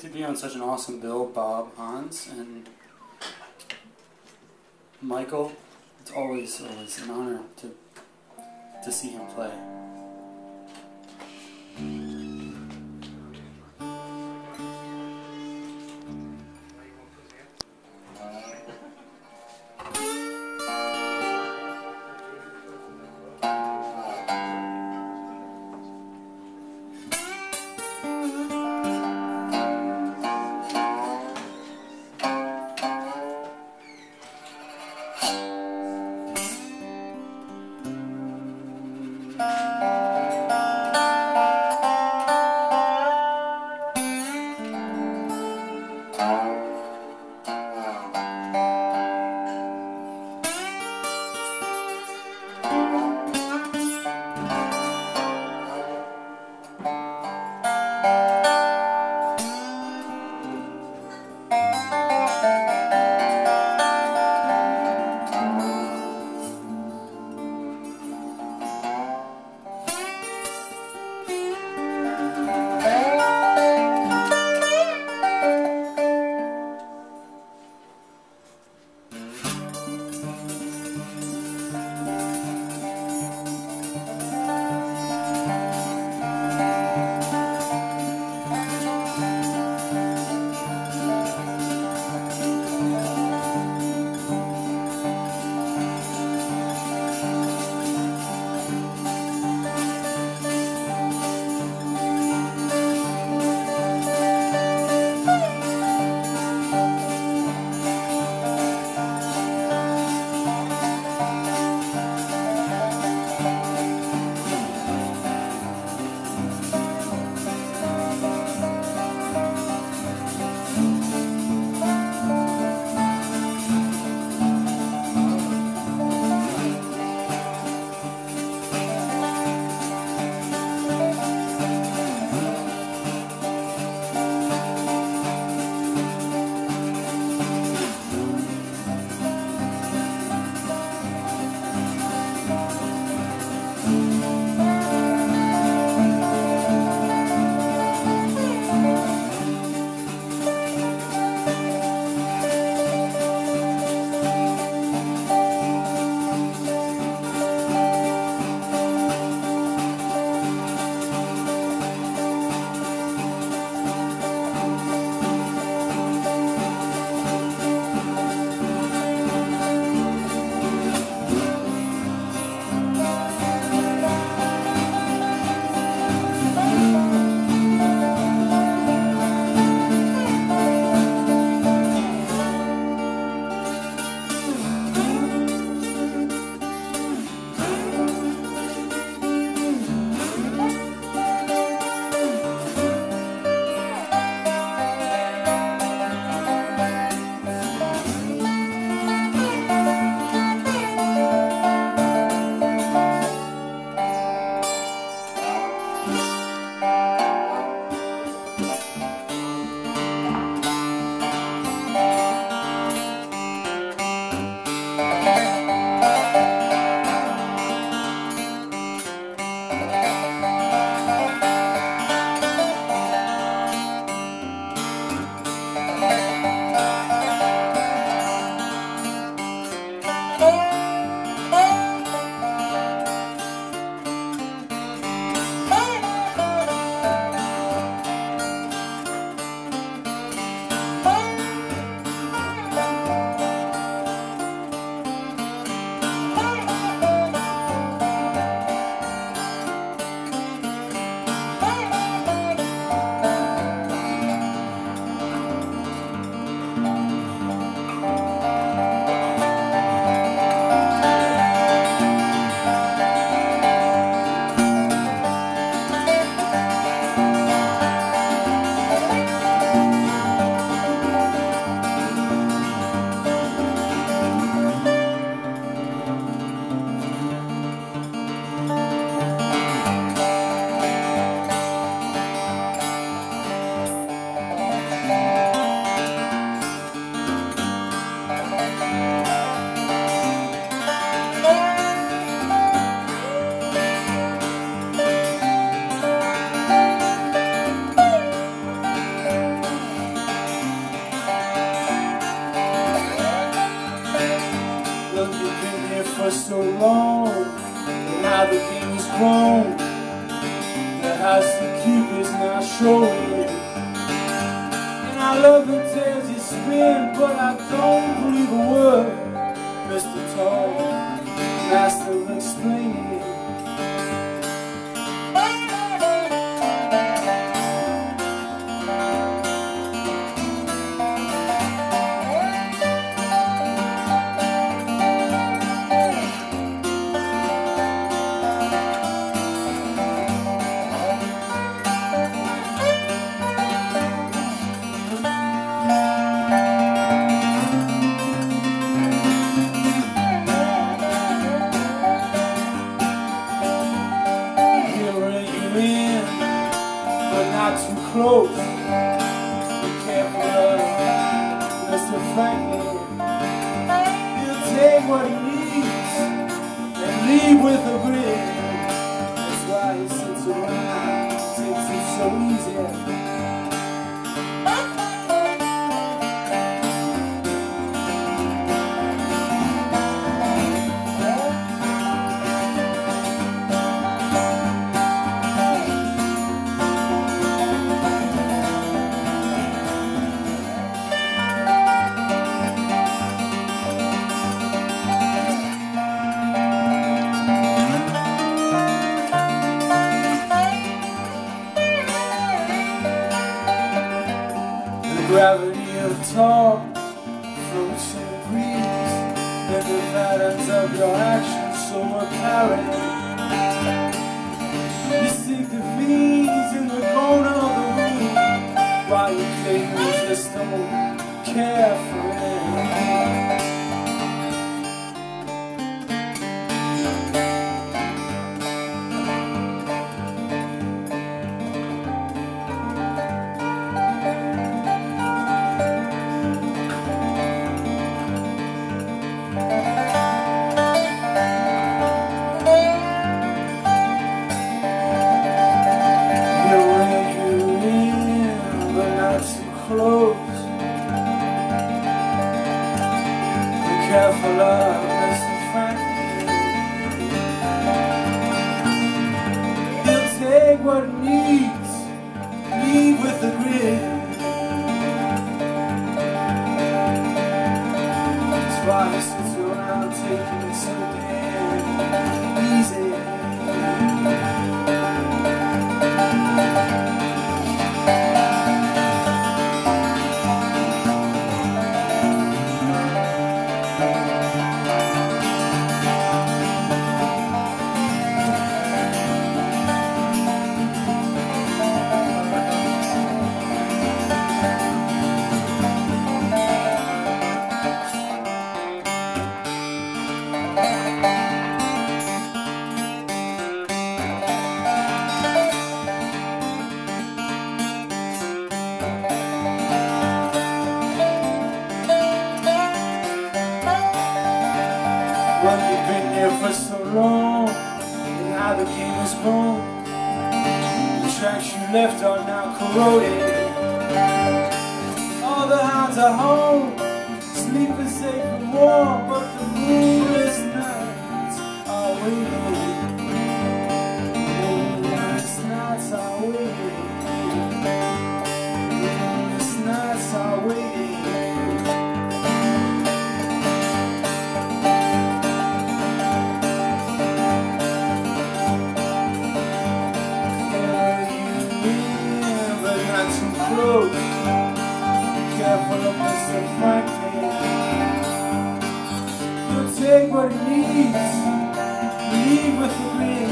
to be on such an awesome bill, Bob, Hans, and Michael. It's always always an honor to to see him play. Música love you close. Be careful of Mr. Franklin. He'll take what he needs and leave with a grin. And the patterns of your actions so apparent. You seek the fees in the corner of the room While you claim don't care for it Be careful of Mr. Franklin He'll take what he needs Leave with a grin That's why the tracks you left are now corroded With a grin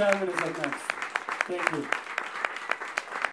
Thank you. Is next. Thank you.